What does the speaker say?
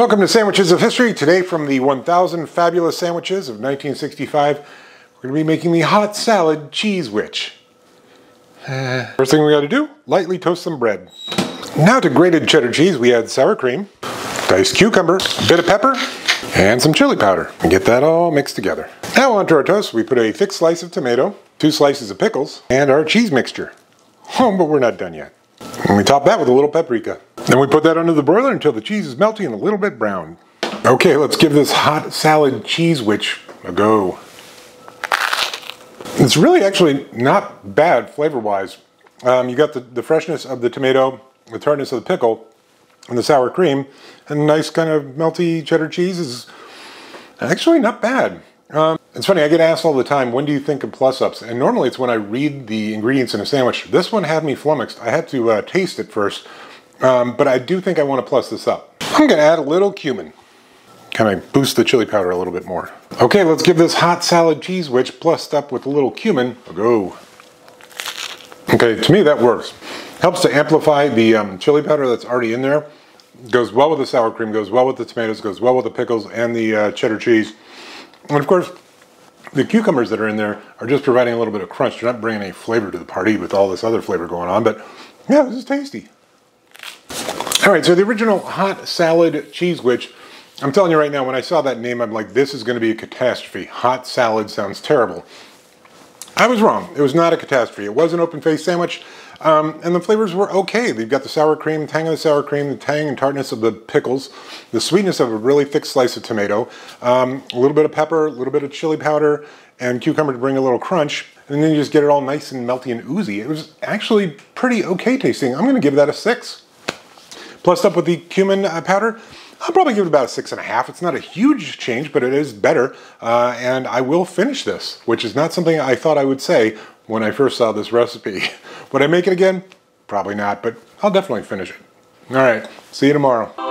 Welcome to Sandwiches of History. Today from the 1000 Fabulous Sandwiches of 1965, we're going to be making the hot salad cheesewich. First thing we got to do, lightly toast some bread. Now to grated cheddar cheese, we add sour cream, diced cucumber, a bit of pepper, and some chili powder. And get that all mixed together. Now onto our toast, we put a thick slice of tomato, two slices of pickles, and our cheese mixture. Oh, but we're not done yet. And we top that with a little paprika. Then we put that under the broiler until the cheese is melty and a little bit brown. Okay, let's give this hot salad cheesewich a go. It's really actually not bad flavor-wise. Um, you got the, the freshness of the tomato, the tartness of the pickle, and the sour cream, and nice kind of melty cheddar cheese is actually not bad. Um, it's funny, I get asked all the time, when do you think of plus-ups? And normally it's when I read the ingredients in a sandwich. This one had me flummoxed. I had to uh, taste it first, um, but I do think I want to plus this up. I'm going to add a little cumin. Kind of boost the chili powder a little bit more. Okay, let's give this hot salad cheesewich plussed up with a little cumin a go. Okay, to me that works. Helps to amplify the um, chili powder that's already in there. Goes well with the sour cream, goes well with the tomatoes, goes well with the pickles and the uh, cheddar cheese. And of course, the cucumbers that are in there are just providing a little bit of crunch. They're not bringing any flavor to the party with all this other flavor going on, but yeah, this is tasty. All right, so the original hot salad cheesewich, I'm telling you right now, when I saw that name, I'm like, this is going to be a catastrophe. Hot salad sounds terrible. I was wrong. It was not a catastrophe. It was an open-faced sandwich, um, and the flavors were okay. They've got the sour cream, tang of the sour cream, the tang and tartness of the pickles, the sweetness of a really thick slice of tomato, um, a little bit of pepper, a little bit of chili powder, and cucumber to bring a little crunch, and then you just get it all nice and melty and oozy. It was actually pretty okay tasting. I'm going to give that a six. Plus up with the cumin uh, powder, I'll probably give it about a six and a half. It's not a huge change, but it is better. Uh, and I will finish this, which is not something I thought I would say when I first saw this recipe. would I make it again? Probably not, but I'll definitely finish it. All right, see you tomorrow.